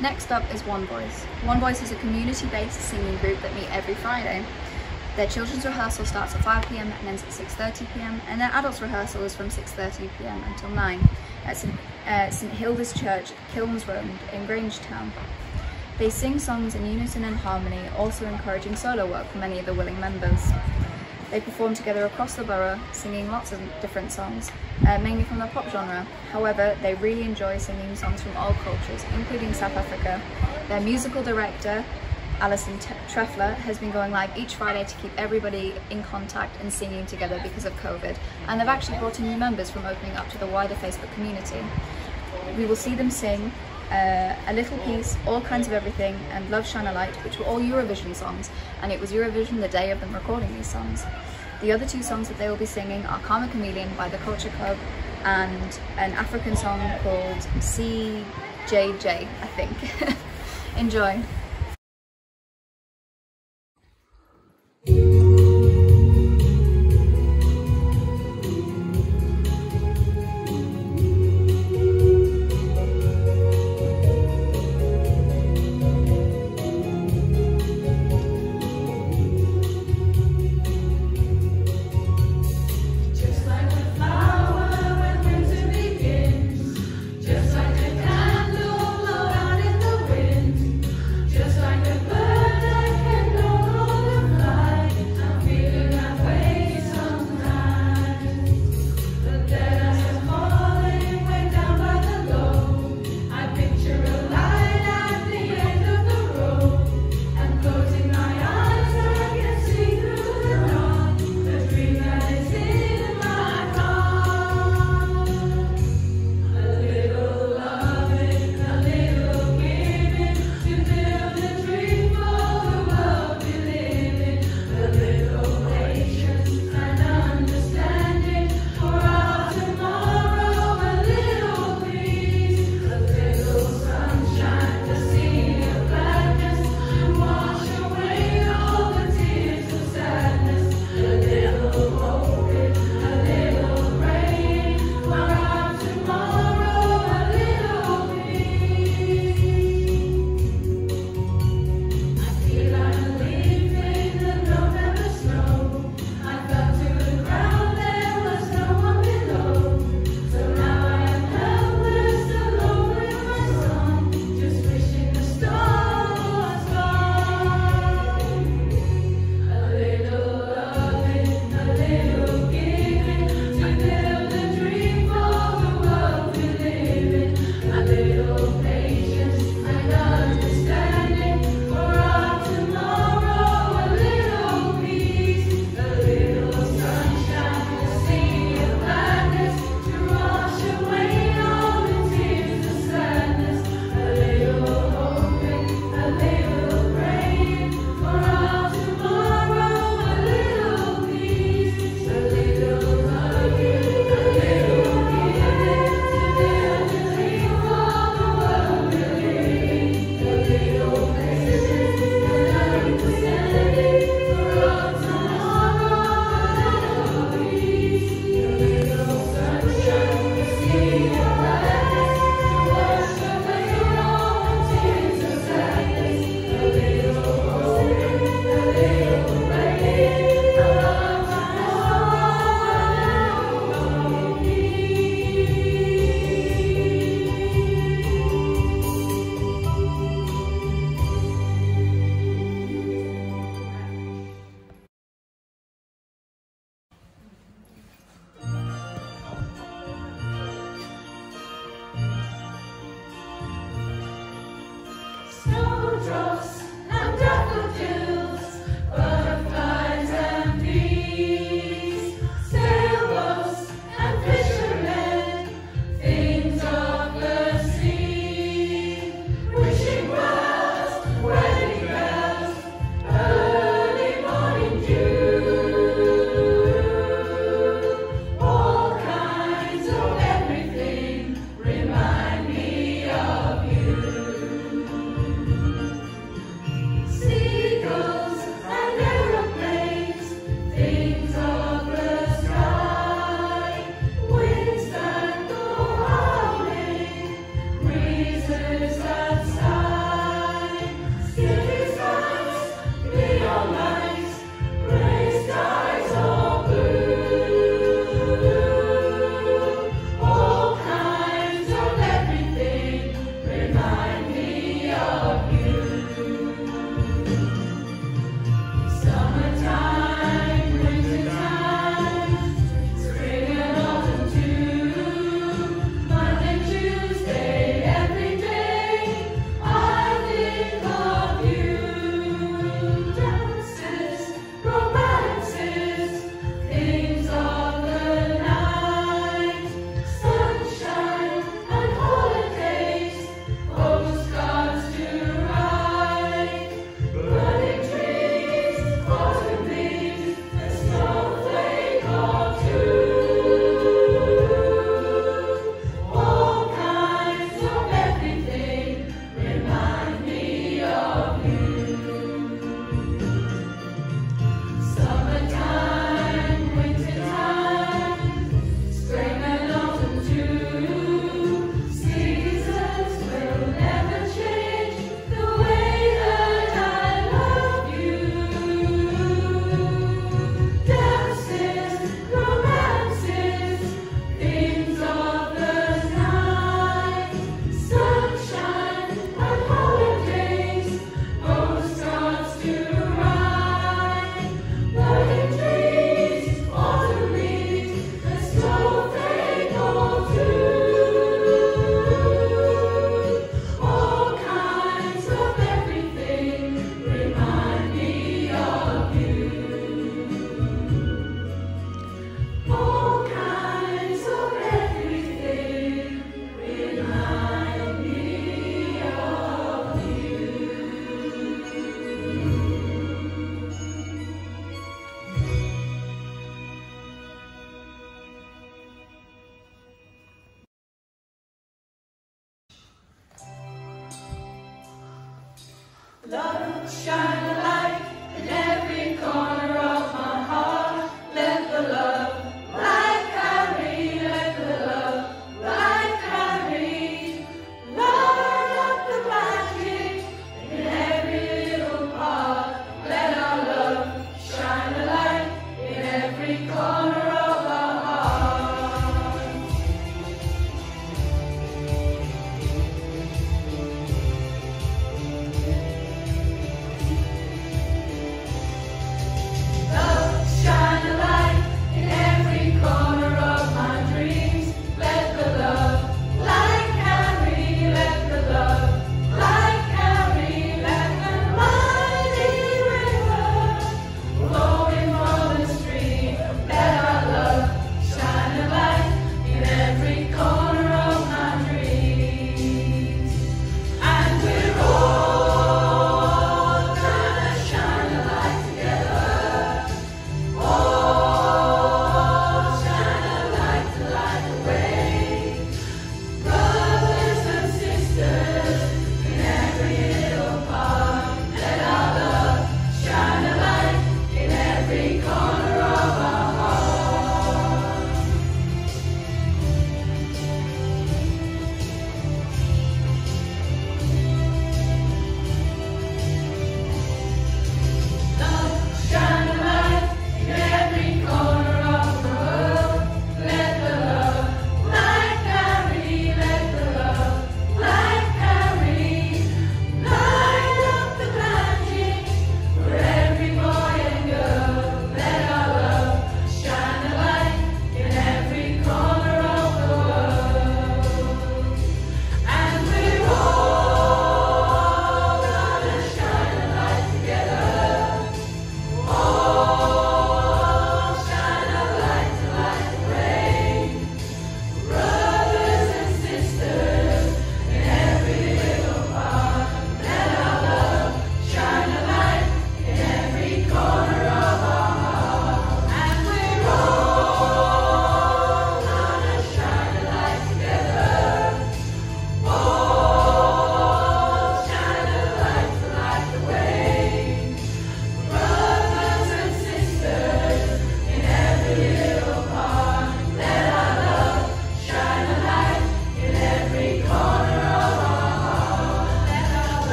Next up is One Voice. One Voice is a community-based singing group that meet every Friday. Their children's rehearsal starts at 5pm and ends at 6.30pm and their adults rehearsal is from 6.30pm until 9 at St, uh, Hilda's Church, Kilns Road in Grangetown. They sing songs in unison and harmony, also encouraging solo work for many of the willing members. They perform together across the borough, singing lots of different songs, uh, mainly from the pop genre. However, they really enjoy singing songs from all cultures, including South Africa. Their musical director, Alison Trelfa, has been going live each Friday to keep everybody in contact and singing together because of COVID. And they've actually brought in new members from opening up to the wider Facebook community. We will see them sing uh, A Little Peace, All Kinds of Everything, and Love Shine a Light, which were all Eurovision songs, and it was Eurovision the day of them recording these songs. The other two songs that they will be singing are Karma Chameleon by the Culture Club and an African song called CJJ, I think. Enjoy.